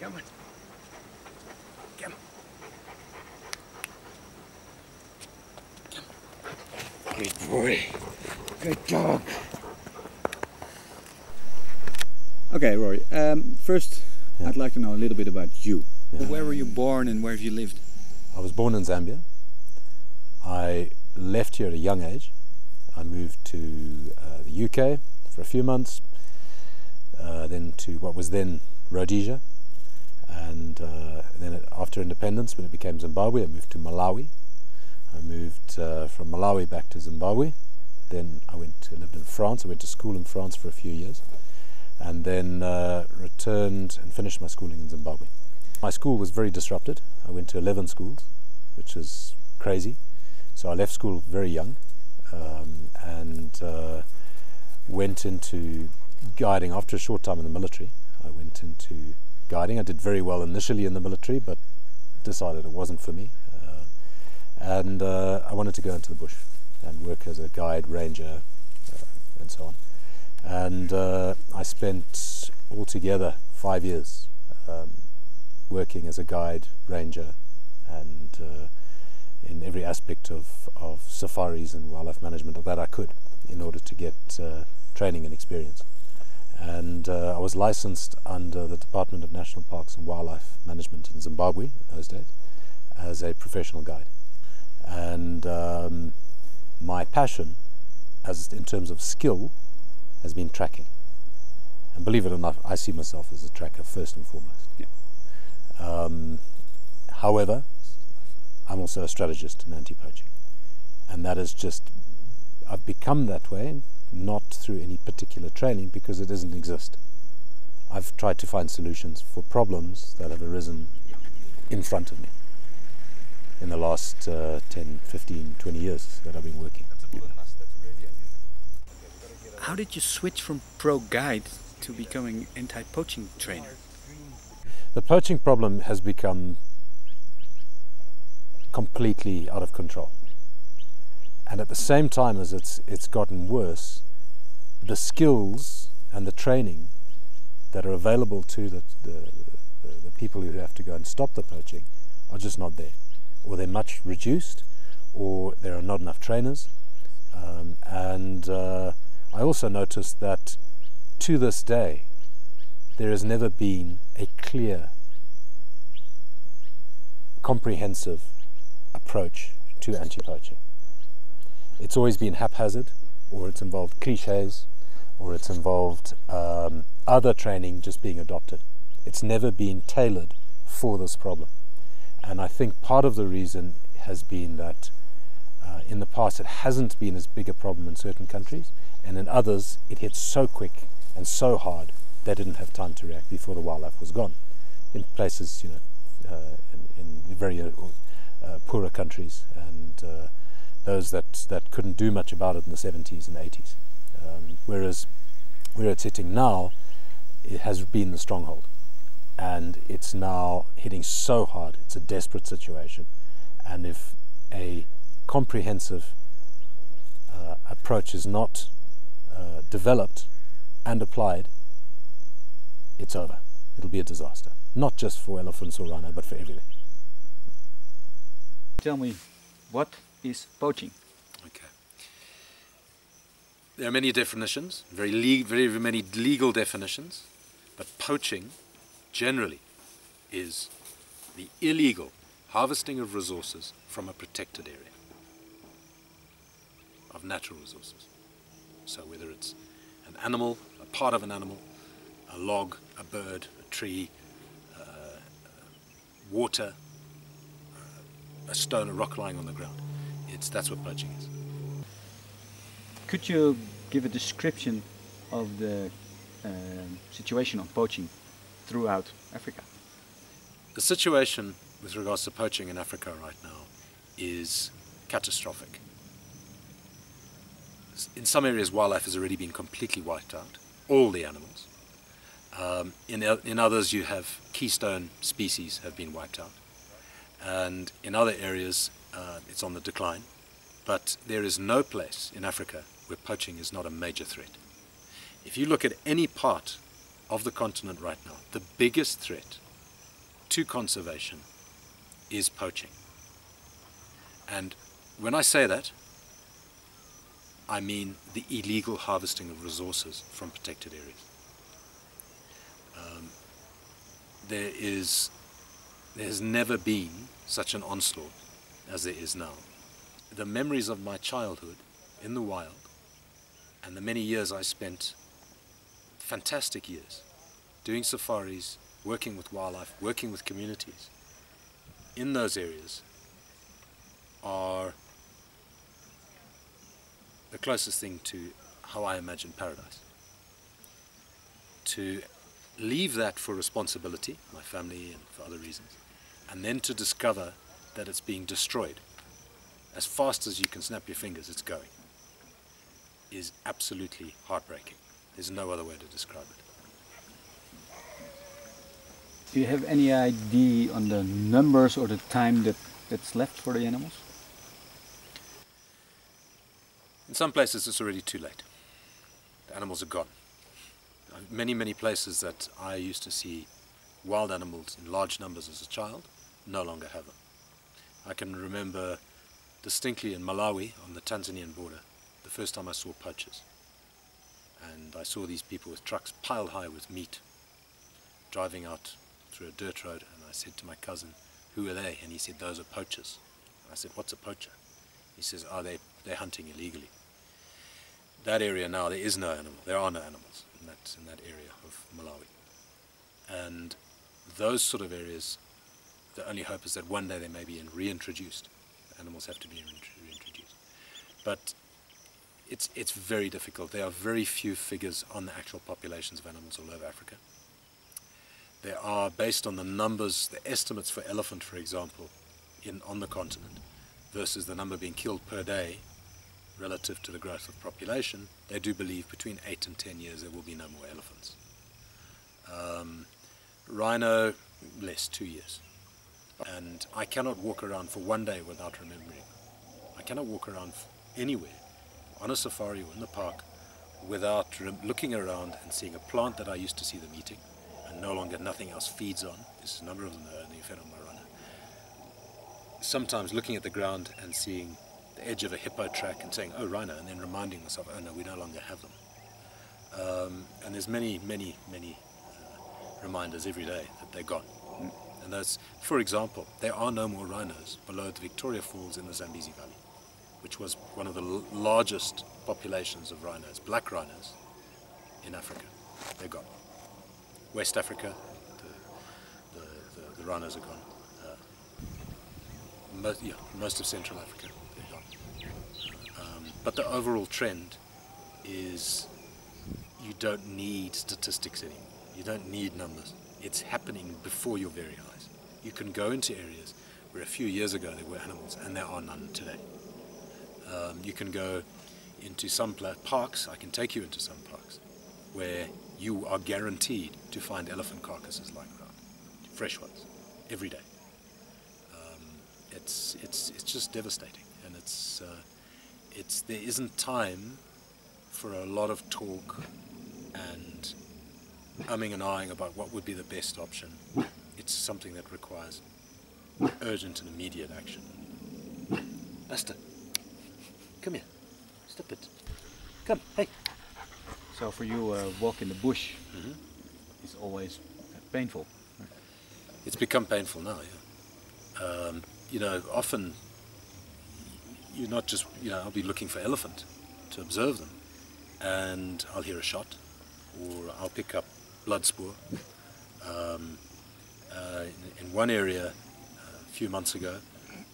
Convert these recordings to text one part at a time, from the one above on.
Come on. Come on. Come on. Good boy. Good dog. Okay, Rory. Um, first, Yeah. I'd like to know a little bit about you. Yeah. Where were you born and where have you lived? I was born in Zambia. I left here at a young age. I moved to uh, the UK for a few months, uh, then to what was then Rhodesia, and uh, then it- after independence, when it became Zimbabwe, I moved to Malawi. I moved uh, from Malawi back to Zimbabwe. Then I went to lived in France. I went to school in France for a few years, and then uh, returned and finished my schooling in Zimbabwe. My school was very disrupted. I went to 11 schools, which is crazy. So I left school very young um, and uh, went into guiding after a short time in the military. I went into guiding. I did very well initially in the military, but decided it wasn't for me. Uh, and uh, I wanted to go into the bush and work as a guide, ranger, uh, and so on. And uh, I spent altogether five years um, working as a guide, ranger, and uh, in every aspect of, of safaris and wildlife management that I could in order to get training and experience. And uh, I was licensed under the Department of National Parks and Wildlife Management in Zimbabwe in those days as a professional guide. And um, my passion, as in terms of skill, has been tracking. And believe it or not, I see myself as a tracker first and foremost. Yeah. Um, however, I'm also a strategist in anti-poaching, and that is just I've become that way not through any particular training because it doesn't exist. I've tried to find solutions for problems that have arisen in front of me in the last uh, 10, 15, 20 years that I've been working. How did you switch from pro guide to becoming anti-poaching trainer? The poaching problem has become completely out of control. And at the same time as it's, it's gotten worse, the skills and the training that are available to the, the, the, the people who have to go and stop the poaching are just not there. Or they're much reduced, or there are not enough trainers. Um, and uh, I also noticed that to this day, there has never been a clear, comprehensive approach to anti poaching. It's always been haphazard, or it's involved cliches, or it's involved um, other training just being adopted. It's never been tailored for this problem. And I think part of the reason has been that uh, in the past it hasn't been as big a problem in certain countries, and in others it hit so quick and so hard they didn't have time to react before the wildlife was gone. In places, you know, uh, in, in very uh, poorer countries and uh, those that, that couldn't do much about it in the 70s and 80s. Um, whereas where it's hitting now, it has been the stronghold. And it's now hitting so hard, it's a desperate situation. And if a comprehensive uh, approach is not uh, developed and applied, it's over. It'll be a disaster. Not just for elephants or rhino, but for everything. Tell me, what is poaching? Okay. There are many definitions, very, very, many legal definitions, but poaching generally is the illegal harvesting of resources from a protected area of natural resources. So whether it's an animal, a part of an animal, a log, a bird, a tree, uh, water, a stone, a rock lying on the ground. It's that's what poaching is. Could you give a description of the um, situation of poaching throughout Africa? The situation with regards to poaching in Africa right now is catastrophic. In some areas, wildlife has already been completely wiped out, all the animals. Um, in, in others, you have keystone species have been wiped out. And in other areas, uh, it's on the decline. But there is no place in Africa where poaching is not a major threat. If you look at any part of the continent right now, the biggest threat to conservation is poaching. And when I say that, I mean the illegal harvesting of resources from protected areas. Um, there is, there has never been such an onslaught as it is now. The memories of my childhood in the wild and the many years I spent, fantastic years, doing safaris, working with wildlife, working with communities in those areas are the closest thing to how I imagine paradise. To leave that for responsibility, my family and for other reasons, and then to discover that it's being destroyed. As fast as you can snap your fingers, it's going. Is absolutely heartbreaking. There's no other way to describe it. Do you have any idea on the numbers or the time that, that's left for the animals? In some places it's already too late. The animals are gone. Uh, many, many places that I used to see wild animals in large numbers as a child no longer have them. I can remember distinctly in Malawi on the Tanzanian border the first time I saw poachers. And I saw these people with trucks piled high with meat driving out through a dirt road and I said to my cousin, who are they? And he said, those are poachers. I said, what's a poacher? He says, oh, they, they're hunting illegally. That area now, there is no animal. There are no animals in that, in that area of Malawi. And those sort of areas, the only hope is that one day they may be reintroduced. Animals have to be reintroduced. But it's, it's very difficult. There are very few figures on the actual populations of animals all over Africa. There are, based on the numbers, the estimates for elephant, for example, in, on the continent, versus the number being killed per day relative to the growth of population, they do believe between 8 and 10 years there will be no more elephants. Um, rhino, less, two years. And I cannot walk around for one day without remembering. I cannot walk around anywhere, on a safari or in the park, without looking around and seeing a plant that I used to see them eating, and no longer nothing else feeds on. There's a number of them there, and they fed on sometimes looking at the ground and seeing the edge of a hippo track and saying, oh, rhino, and then reminding myself, oh no, we no longer have them. Um, and there's many, many, many uh, reminders every day that they're gone. And those, for example, there are no more rhinos below the Victoria Falls in the Zambezi Valley, which was one of the largest populations of rhinos, black rhinos, in Africa. They're gone. West Africa, the, the, the, the rhinos are gone most, yeah, most of Central Africa. They're gone. Um, but the overall trend is you don't need statistics anymore. You don't need numbers. It's happening before your very eyes. You can go into areas where a few years ago there were animals and there are none today. Um, you can go into some parks, I can take you into some parks, where you are guaranteed to find elephant carcasses lying around, fresh ones, every day it's it's it's just devastating, and it's uh, it's there isn't time for a lot of talk and umming and ahhing about what would be the best option. It's something that requires urgent and immediate action. Buster, come here. Stop it. Come, hey. So for you, a uh, walk in the bush mm -hmm. is always painful. It's become painful now, yeah. Um, you know, often you're not just, you know, I'll be looking for elephant to observe them, and I'll hear a shot, or I'll pick up blood spoor. Um, uh, in, one area uh, a few months ago,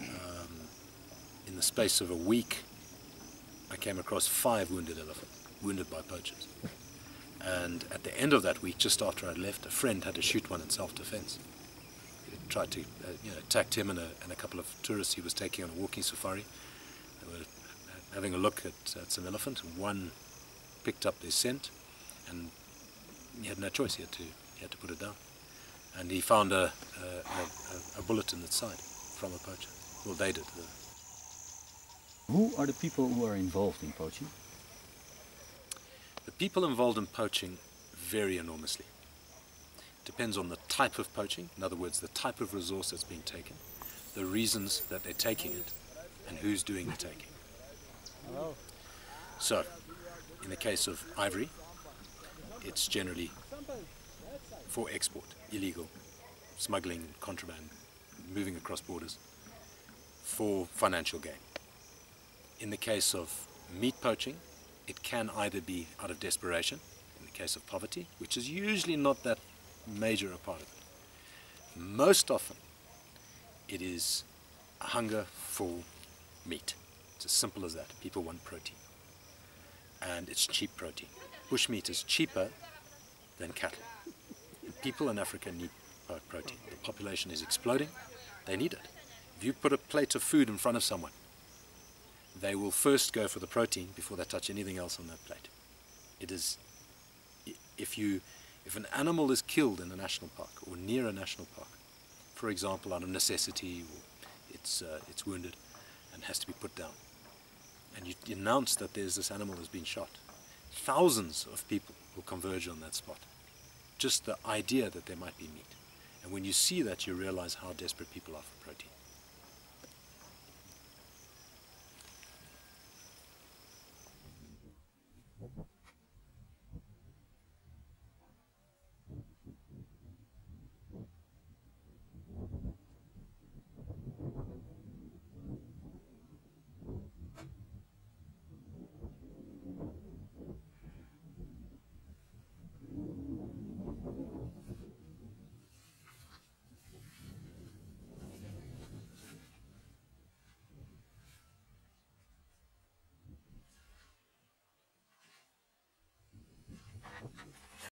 um, in the space of a week, I came across five wounded elephants, wounded by poachers. And at the end of that week, just after I'd left, a friend had to shoot one in self-defense tried to, uh, you know, attacked him and a, and a couple of tourists he was taking on a walking safari. They were having a look at, at some elephant, and one picked up their scent, and he had no choice. He had to, he had to put it down, and he found a, a, a, a bullet in its side from a poacher. Well, they did. Who are the people who are involved in poaching? The people involved in poaching vary enormously It depends on the type of poaching, in other words, the type of resource that's being taken, the reasons that they're taking it, and who's doing the taking. So, in the case of ivory, it's generally for export, illegal, smuggling, contraband, moving across borders, for financial gain. In the case of meat poaching, it can either be out of desperation, in the case of poverty, which is usually not that major a part of it. Most often, it is hunger for meat. It's as simple as that. People want protein. And it's cheap protein. Bushmeat is cheaper than cattle. People in Africa need protein. The population is exploding. They need it. If you put a plate of food in front of someone, they will first go for the protein before they touch anything else on that plate. It is, if you, if an animal is killed in a national park or near a national park, for example, out of necessity, or it's, uh, it's wounded and has to be put down, and you announce that there's this animal has been shot, thousands of people will converge on that spot. Just the idea that there might be meat. And when you see that, you realize how desperate people are for protein.